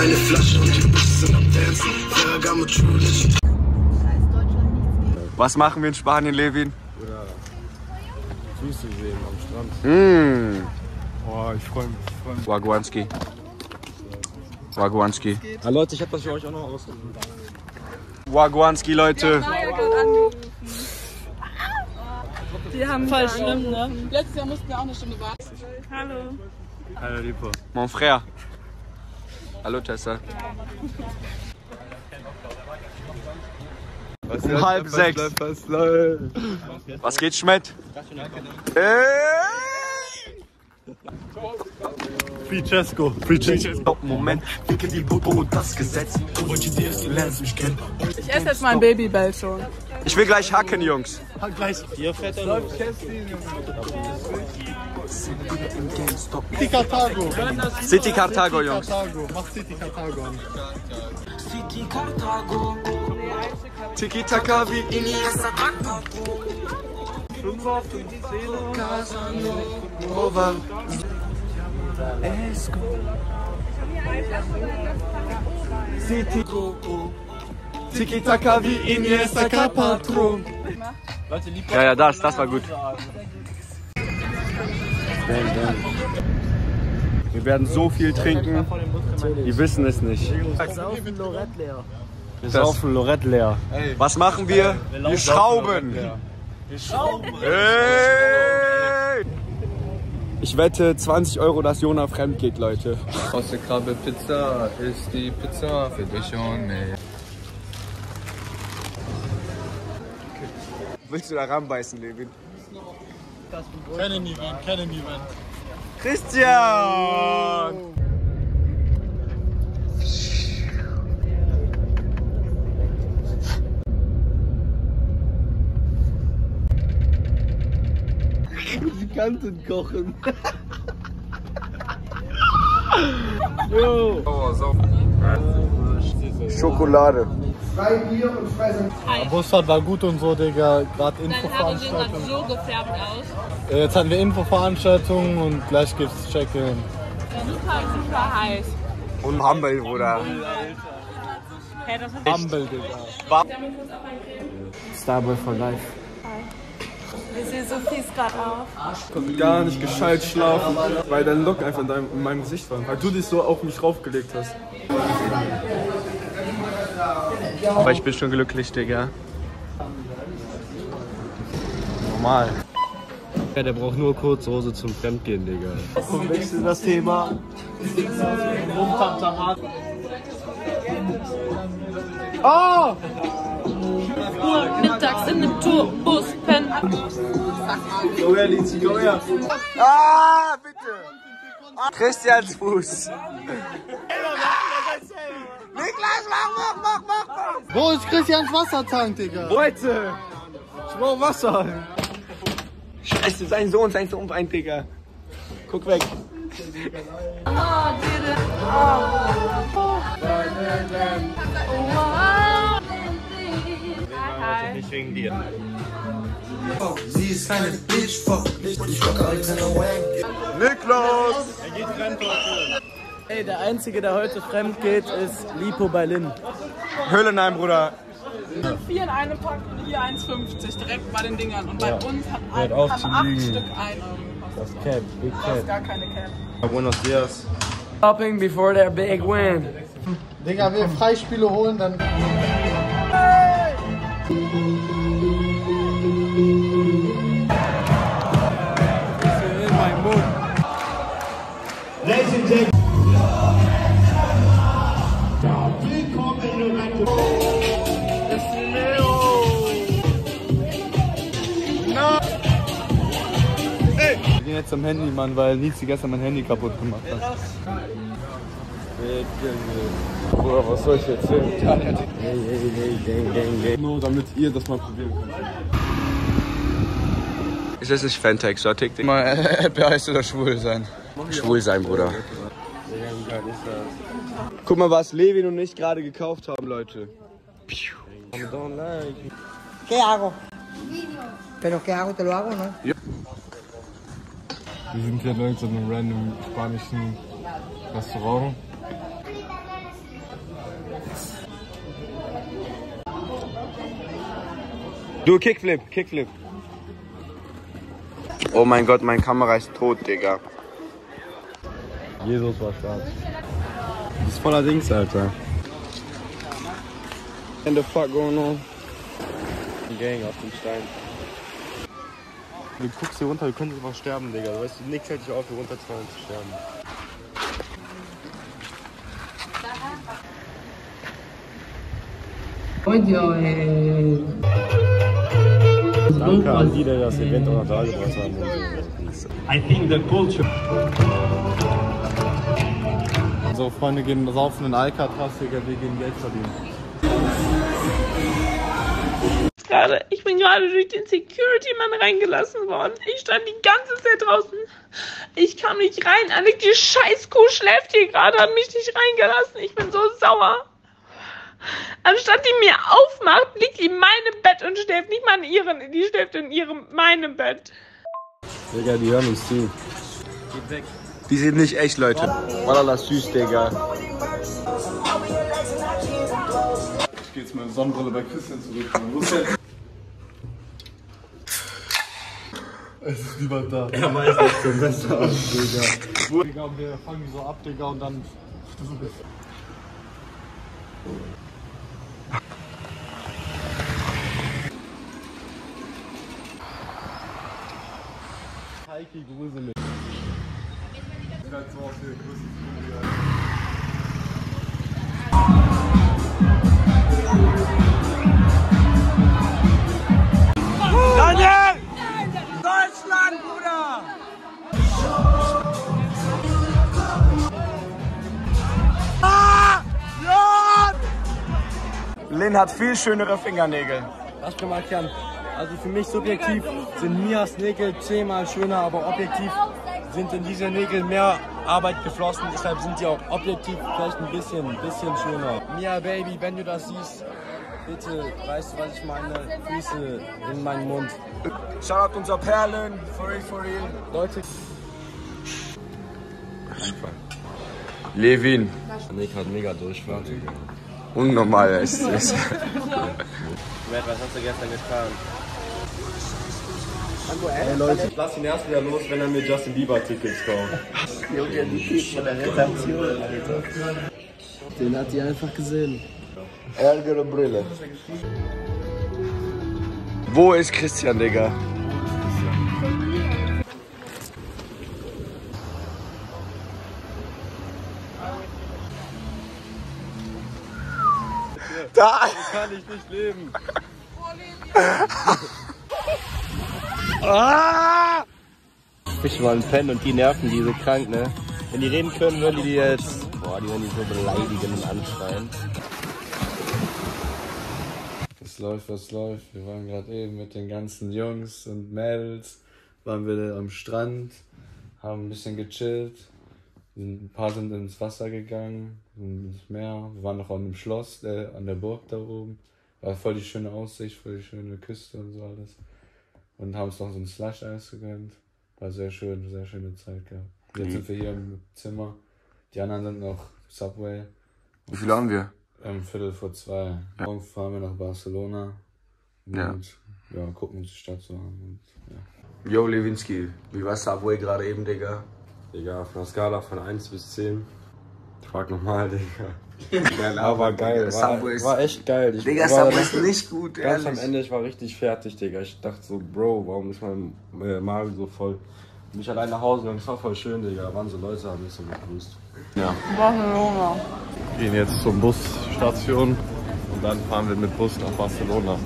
eine Flasche und die sind am Dancen. Ferragamo True Legend. Was machen wir in Spanien, Levin? Füße sehen am Strand. Mmh. Oh, ich freue mich. Ich freu mich. Wagwanski. Wagwanski. Ah, Leute, ich habe das für euch auch noch ausgesucht. Wagwanski, Leute. Die haben Voll schlimm, ne? Letztes Jahr mussten wir auch eine Stunde warten. Hallo. Hallo, Lipo. Mon frère. Hallo, Tessa. Was Um halb sechs. läuft, Was läuft? Was geht, Schmidt? Hey! Francesco. Francesco. Moment, wicke die Bobo und das Gesetz. Wollte dir erst, du lernst mich kennen. Ich esse jetzt mein Babybell schon. Ich will gleich hacken, Jungs. Hier fährt er los. City Carthago. City Carthago, Jungs. Carthago. Mach City Carthago an. Tiki Taka wie Iniesta. Casanova. City Tiki Taka wie Iniesta Carpatro. Ja, ja, das, das war gut. Wir werden so viel trinken, die wissen es nicht. Wir saufen Lorette leer. Was machen wir? Wir schrauben. Hey! Ich wette 20 Euro, dass Jona fremd geht, Leute. Aus der Krabbe Pizza ist die Pizza für dich und mich. Willst du da ranbeißen, Levin? Kennen niemand, kennen niemand. Christian! Kanten kochen. So. Schokolade. Busfahrt war gut und so, Digga. Gerade Infoveranstaltung. gerade so gefärbt aus. Äh, Jetzt hatten wir Infoveranstaltungen und gleich gibt's Check-in. Super, super heiß. Und Humble, Bruder. Humble, Digga. Starboy for life. Wie sieht Sophie gerade aus? Ich konnte gar nicht gescheit schlafen, weil dein Look einfach in, deinem, in meinem Gesicht war. Weil du dich so auf mich raufgelegt hast. Aber ich bin schon glücklich, Digga. Normal. Ja, der braucht nur kurze Hose zum Fremdgehen, Digga. Und wechseln das Thema. Mittags in einem Tourbus pennen. Go her, Lizi, go her. Ah, bitte! Christians Fuß. Niklas, mach, mach, mach, mach! Wo ist Christians Wassertank, Digga? Leute, ich brauch Wasser. Scheiße, sein Sohn, sein Sohn weint, Digga. Guck weg. Nicht wegen dir. Sie ist keine Bitch, fuck nicht. Ich rock alles in der Wang. Niklas! Ey, der Einzige, der heute fremd geht, ist Lipo Berlin. Höhlenheim, Bruder. Vier in einem Pack und hier 1,50 direkt bei den Dingern. Und bei uns hat ein, haben acht liegen. Stück 1 Euro gekostet. Das Cap, Big Das ist Cap. gar keine Cap. Buenos dias. Shopping before their big win. Digga, wir Freispiele holen, dann. Ich bin jetzt am Handy, Mann, weil Nizi gestern mein Handy kaputt gemacht hat. Bruder, was soll ich erzählen? Nur damit ihr das mal probieren könnt. Ist das nicht Fantex-Exotic, Digga? Mal happy heißt oder schwul sein. Schwul sein, Bruder. Guck mal, was Levin und ich gerade gekauft haben, Leute. ¿Qué hago? ¿Pero qué hago? ¿Te lo hago, no? Wir sind hier in so einem random spanischen Restaurant. Du, Kickflip, Kickflip. Oh mein Gott, meine Kamera ist tot, Digga. Jesus war stark. Das ist voller Dings, Alter. And the fuck going on? Gang auf dem Stein. Du guckst hier runter, du könntest einfach sterben, Digga. Du weißt, nix hält dich auf, hier runterzufallen und zu sterben. Danke an die, die das Event auch noch da gebracht haben. und so. I think the culture. Unsere Freunde gehen saufen in Alcatraz, Digga, wir gehen Geld verdienen. Gerade, ich bin gerade durch den Security-Mann reingelassen worden. Ich stand die ganze Zeit draußen. Ich kam nicht rein. Alter, die Scheißkuh schläft hier gerade, hat mich nicht reingelassen. Ich bin so sauer. Anstatt die mir aufmacht, liegt die in meinem Bett und schläft nicht mal in ihrem, die schläft in ihrem, meinem Bett. Digga, die hören uns zu. Die sind nicht echt, Leute. Wallah, süß, Digga. Ich geh jetzt meine Sonnenbrille bei Christian zurück. Der? Es ist niemand da. Er weiß nicht zum Besser aus, Digga. Digga, und wir fangen die so ab, Digga, und dann. Heiki, gruselig. Sieht halt so aus wie der größte Vogel. Lin hat viel schönere Fingernägel. Was schon mal kann. Also für mich subjektiv sind Mias Nägel zehnmal schöner, aber objektiv sind in diese Nägel mehr Arbeit geflossen. Deshalb sind die auch objektiv vielleicht ein bisschen, ein bisschen schöner. Mia Baby, wenn du das siehst, bitte, weißt du, was ich meine? Füße in meinen Mund. Shoutout unser Perlen. For real, for real. Leute, Levin. Nick hat mega Durchfall, Digga. Unnormal ist es. was hast du gestern getan? Ey Leute, ich lass ihn erst wieder los, wenn er mir Justin Bieber Tickets kauft. Den hat die einfach gesehen. Ärgere Brille. Wo ist Christian, Digga? Da! Kann ich nicht leben. Ich wollen pennen und die nerven die so krank, ne? Wenn die reden können, würden die jetzt, boah, die würden die so beleidigen und anschreien. Was läuft, was läuft? Wir waren gerade eben mit den ganzen Jungs und Mädels, waren wir am Strand, haben ein bisschen gechillt. Ein paar sind ins Wasser gegangen, ins Meer. Wir waren noch an dem Schloss, äh, an der Burg da oben. War voll die schöne Aussicht, voll die schöne Küste und so alles. Und haben uns noch so ein Slush-Eis gegönnt. War sehr schön, sehr schöne Zeit gehabt. Jetzt sind wir hier im Zimmer. Die anderen sind noch Subway. Wie viel haben wir? Ähm, Viertel vor zwei. Morgen fahren wir nach Barcelona. Und Ja. ja, gucken uns die Stadt so an. Und, ja. Yo, Lewinsky. Wie war Subway gerade eben, Digga? Digga, auf einer Skala von 1 bis 10. Frag nochmal, Digga. Ja, Aber geil, war, Subway war echt geil. Ich Digga, war Subway ist nicht gut, Ganz am ehrlich. Ende, ich war richtig fertig, Digga. Ich dachte so, Bro, warum ist mein äh, Magen so voll? Bin ich allein nach Hause gegangen, es war voll schön, Digga. Da waren so Leute, haben mich so begrüßt. Barcelona. Gehen jetzt zur Busstation und dann fahren wir mit Bus nach Barcelona.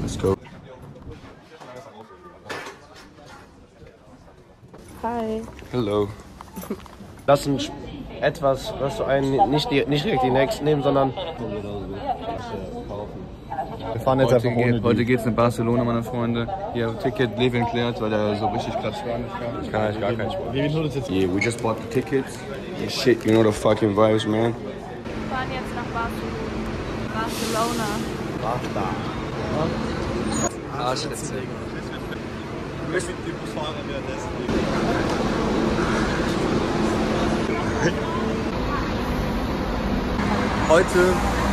Let's go. Hi. Hello. Lass uns etwas, was du einen nicht, nicht direkt die nächsten nehmen, sondern Wir fahren jetzt Heute, einfach ohne geht, heute geht's nach Barcelona, meine Freunde. Hier, Ticket, Levin klärt, weil er so richtig krass Spanisch kann. Ich kann eigentlich gar kein Spanisch. Levin holt uns jetzt Yeah, we just bought the tickets. Shit, you know the fucking vibes, man. Wir fahren jetzt nach Barcelona. Barcelona. Arschritze. die Busfahrer währenddessen. Heute,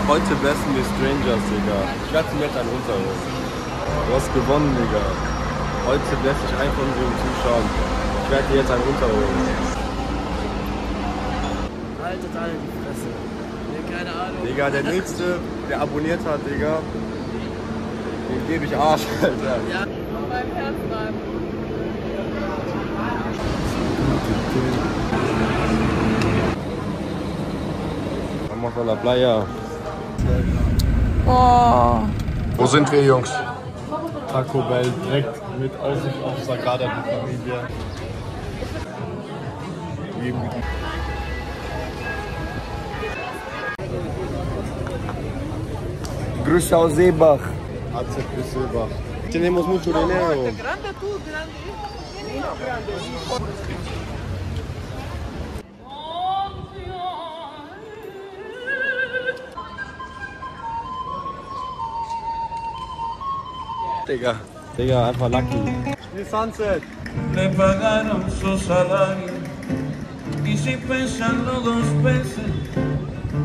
heute besten wir Strangers, Digga. Ich werde mir jetzt einen runterholen. Du hast gewonnen, Digga. Heute lässt sich ein von unseren Zuschauern. Ich werde dir jetzt einen runterholen. Haltet alle die Fresse. Nee, keine Ahnung. Digga, der nächste, der abonniert hat, Digga, dem gebe ich Arsch, Alter. Ja. Beim Herzraten. Vamos a la playa. Oh. Wo sind wir, Jungs? Taco Bell direkt mit Aussicht auf Sagrada die Familie. Grüße aus Seebach. AZP Silbach. Tenemos mucho dinero. Digga. Digga, einfach lucky. Spiel Sunset. Le pagaron su salario y si pesan los dos peces,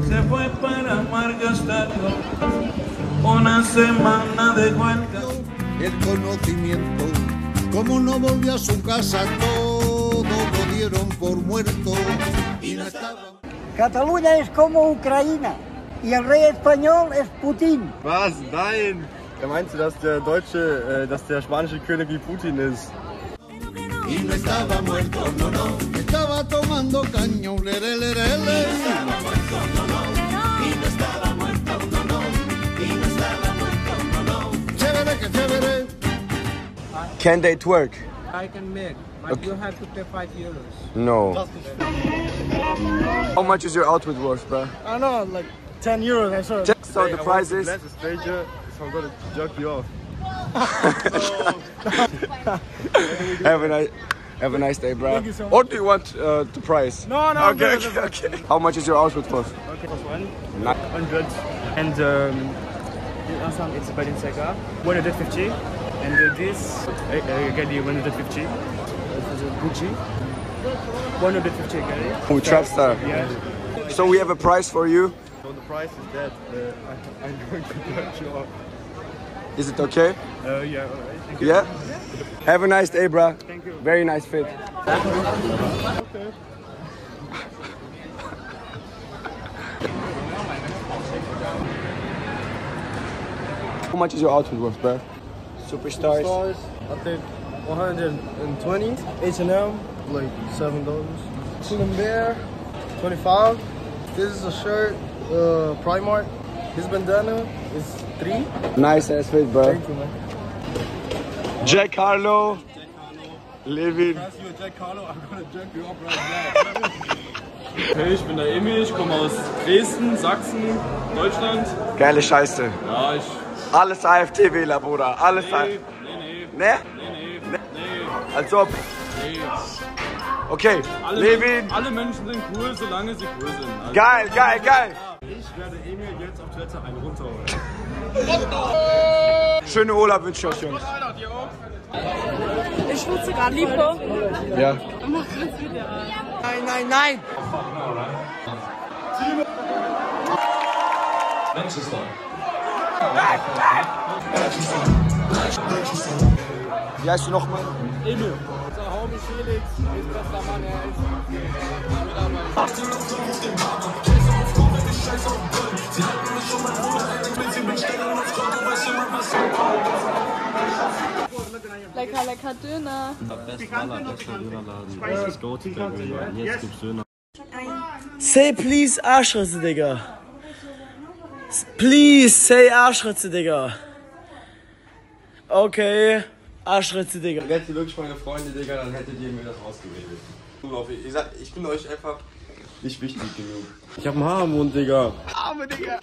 se fue para malgastarlo. Una semana de huelga. el conocimiento. Como no volvió a su casa, todo lo dieron por muerto y no estaba. Cataluña es como Ucrania y el rey español es Putin. Was? Nein! Da meinst du, dass der deutsche, äh, dass der spanische König wie Putin ist? Can they twerk? I can make, but you have to pay 5 euros. No. How much is your outfit worth, bro? I don't know, like 10 euros, I saw. So the price is? Bless a stranger, so I'm gonna jerk you off. Have a nice, have a nice day, bro. Thank you so much. Or do you want uh, the price? No, no, Okay, okay, okay. How much is your outfit worth? Okay, one. Not 100. And um, this one it's Balenciaga. 150. And uh, this, uh, uh, Gali 150. This is a Gucci. 150 Gali. Oh, trap star. Yeah. So we have a price for you. So the price is that uh, I, I'm going to jerk you off. Is it okay? Uh, yeah, alright. Thank you. Yeah. Have a nice day, bro. Thank you. Very nice fit. How much is your outfit worth, bro? Superstars. Stars, I think 120. H&M, like seven dollars. Bear, 25. This is a shirt, uh, Primark. This bandana is three. Nice ass fit, bro. Thank you, man. Jack Harlow. Levin. Jack Carlo, I'm gonna jerk you up right Hey, ich bin der Emil, ich komme aus Dresden, Sachsen, Deutschland. Geile Scheiße. Ja, ich. Alles AfD-Wähler, Bruder. Alles Nee, AfD. nee, nee. Ne? Nee, nee, nee. Als ob. nee. Okay. Alle, Levin. alle Menschen sind cool, solange sie cool sind. Also, Geil, geil, geil. Ich werde Emil jetzt auf Toilette einen runterholen. Schöne Urlaub wünsche ich euch, Jungs. Ich schwitze gerade. Liebe. Ja. Nein, nein, nein. Wie heißt du nochmal? Emil. Unser Homie Felix ist bester Mann, er ist Lecker, lecker Döner. Jetzt gibt's Döner. Say please Arschritze, Digga. Please say Arschritze, Digga. Okay, Arschritze, Digga. Wärt ihr wirklich meine Freunde, Digga, dann hättet ihr mir das ausgewählt. Unglaublich. Ich, sag, ich bin euch einfach nicht wichtig genug. Ich hab einen Haarmund, Digga. Arme, Digga.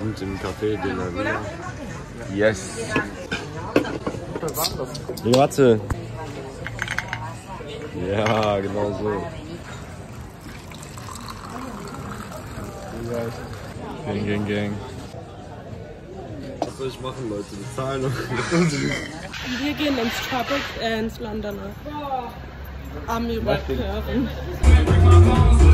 Und im Café, Digga. Yes. Digga, warte. Ja, genau so. Gang, gang, gang. Was soll ich machen, Leute? Bezahlen noch. Wir gehen ins Tropic, äh, ins Londoner. Ami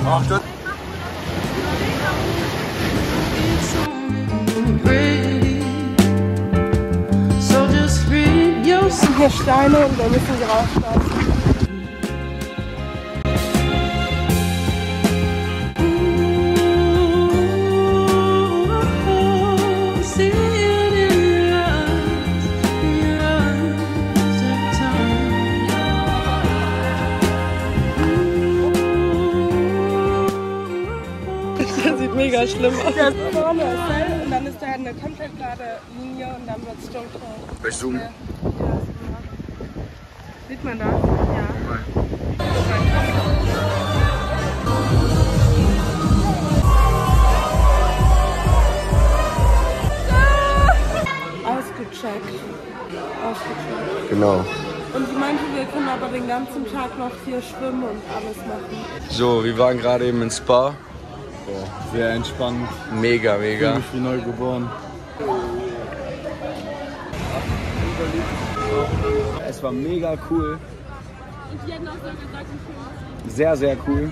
vermissen. Ach, das ready. So just rid yourself. Hier Steine und wir müssen sie rausschmeißen. Mega schlimm aus. Ist vorne hell und dann ist da eine komplett gerade Linie und dann wird es dunkel. Ich zoomen? Ja, Sieht man das? Ja. Ausgecheckt. Ausgecheckt. Genau. Und sie meinte, wir können aber den ganzen Tag noch hier schwimmen und alles machen. So, wir waren gerade eben in Spa. Sehr entspannt. Mega, mega. Fühl mich wie neu geboren. Es war mega cool. Und die hatten auch so gesagt, ich Sehr, sehr cool.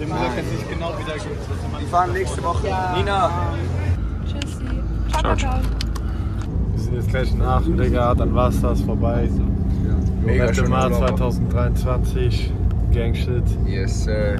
Dem Blog kann sich genau wieder Wir fahren nächste Woche. Nina. Tschüssi. Ciao, ciao. Wir sind jetzt gleich in Aachen, Digga, dann war's das vorbei. Mega 9. schöner März Urlaub. 2023. Gang Shit. Yes, sir.